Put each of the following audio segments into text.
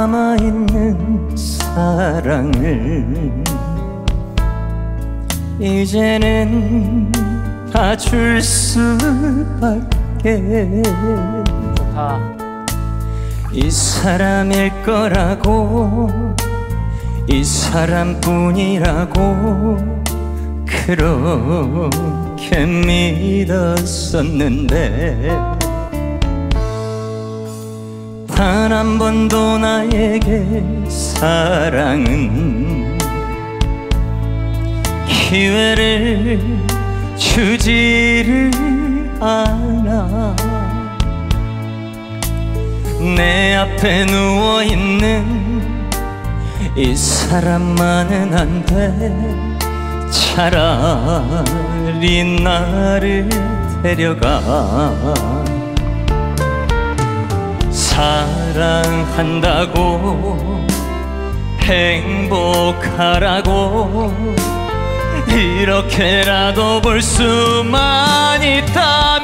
남아있는 사랑을 이제는 다 줄 수밖에 좋다. 이 사람일 거라고 이 사람뿐이라고 그렇게 믿었었는데 단 한 번도 나에게 사랑은 기회를 주지를 않아. 내 앞에 누워있는 이 사람만은 안 돼. 차라리 나를 데려가 사랑한다고 행복하라고 이렇게라도 볼 수만 있다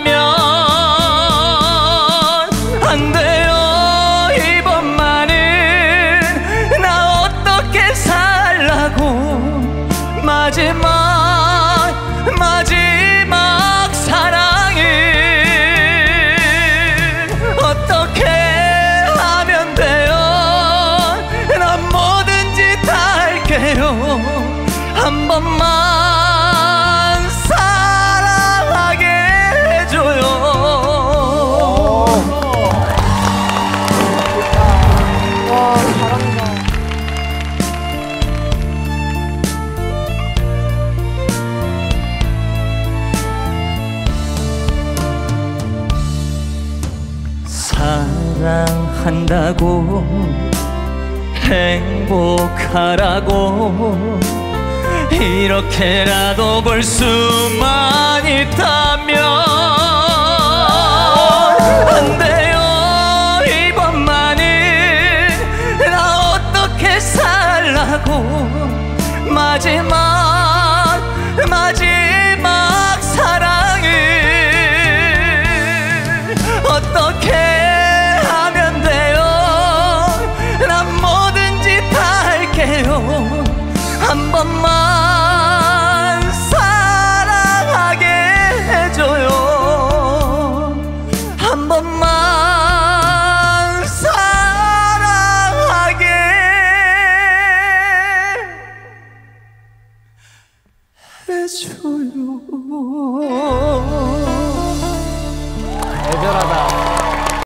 한다고 행복하라고. 이렇게라도 볼 수만 있다면 안 돼요. 이번만은 나 어떻게 살라고. 마지막 번만 사랑하게 해줘요. 한 번만 사랑하게. 해줘요. 애절하다.